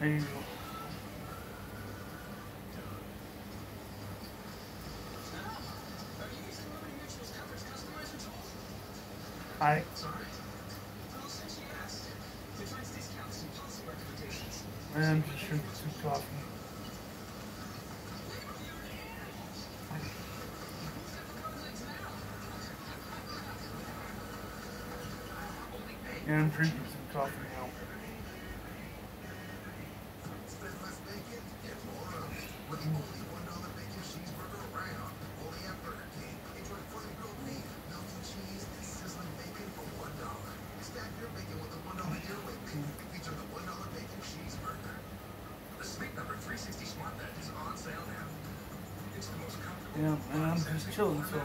There. Hi. And just drinking some coffee. I'm drinking some coffee now. Yeah, and I'm just chilling, so.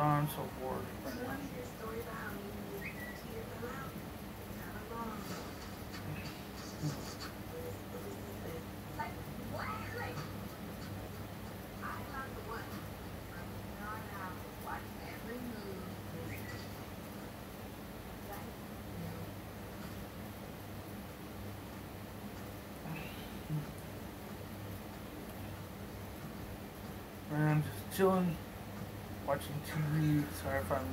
So I'm so bored right now. And chilling, watching TV. Sorry if I'm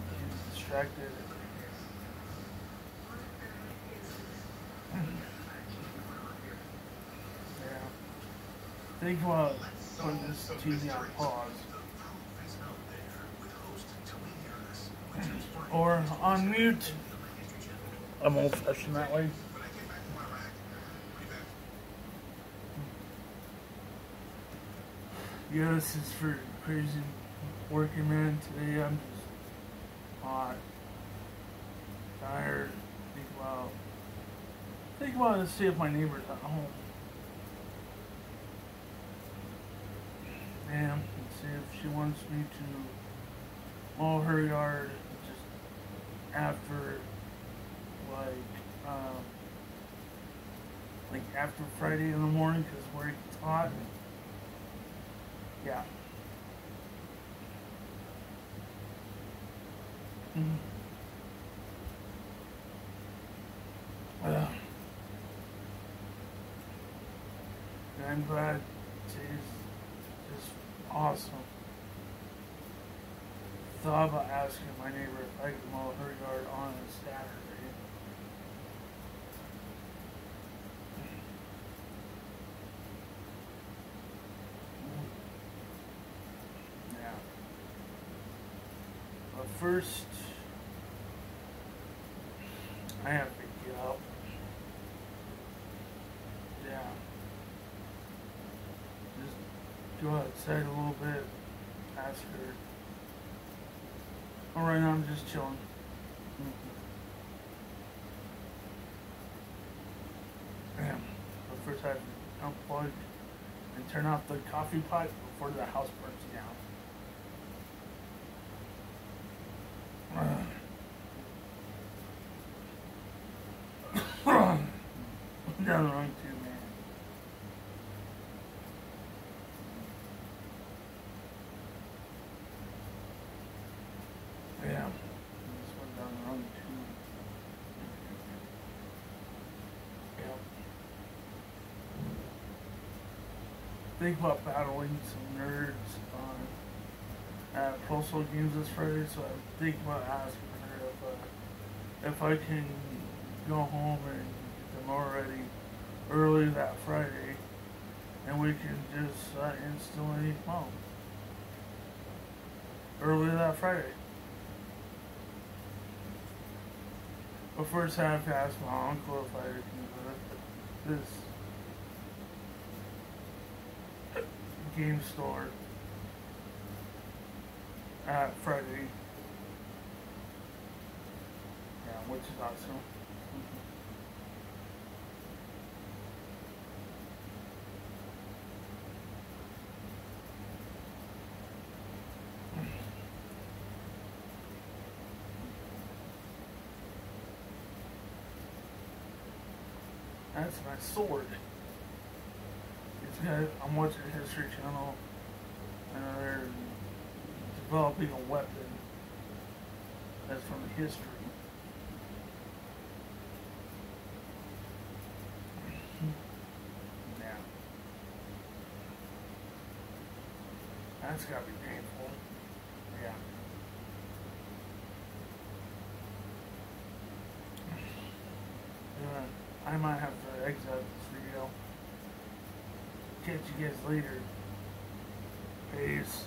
distracted. Yeah. Think about putting this TV on pause. Or on mute. I'm old fashioned that way. Yeah, this is for crazy working man today. I'm just hot, tired. Think about think about to see if my neighbor's at home. And and see if she wants me to mow her yard just after like um, like after Friday in the morning because where it gets hot. Yeah. Mm. And I'm glad today's just awesome. Thought about asking my neighbor if I could mow her yard on a Saturday. Yeah. But first, I have to get up. Yeah. Just go outside a little bit, ask her. Oh, right now I'm just chilling. Mm-hmm. But first I have to unplug and turn off the coffee pot before the house burns down. I'm down the wrong too, man. Yeah. This one down the wrong too. Yep. Think about battling some nerds on at Pro Soul Games this Friday, so I think about asking her if uh, if I can go home and get them already early that Friday, and we can just uh, instantly well. early that Friday. But first I have to ask my uncle if I can go this game store at Friday. Yeah, which is awesome. That's my sword. It's got, I'm watching the History Channel, and they're developing a weapon that's from history. Yeah. That's gotta be painful. Yeah, I might have to exit this video. Catch you guys later. Peace.